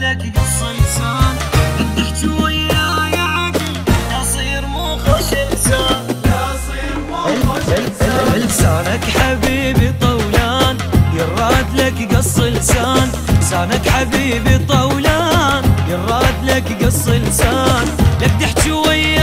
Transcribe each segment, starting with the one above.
لك قص لسان وياي عقل اصير مو خوش لسان اصير مو خوش لسان لسانك حبيبي طولان يراد لك قص لسان. لسانك حبيبي طولان يراد لك قص لسان. لك تحكي وياي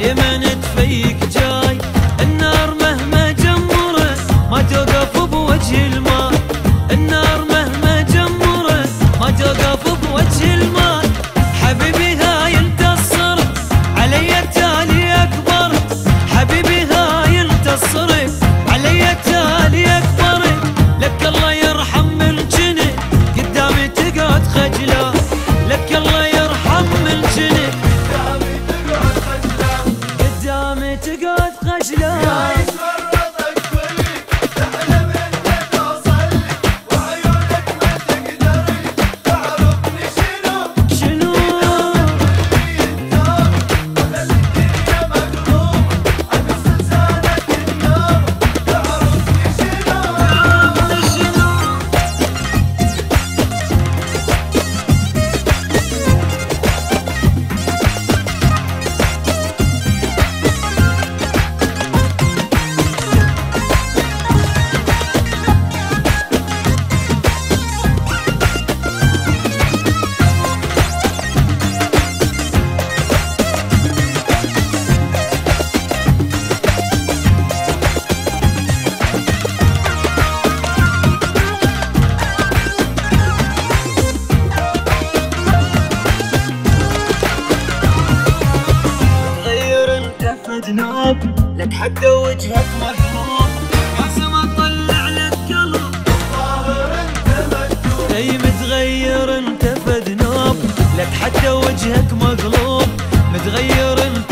Yemen تقعد خجلان. لك حتى وجهك محروم قسم اطلع لك قلب. ظاهر انت مكتوب اي متغير انت فد نوب. لك حتى وجهك مقلوب. متغير انت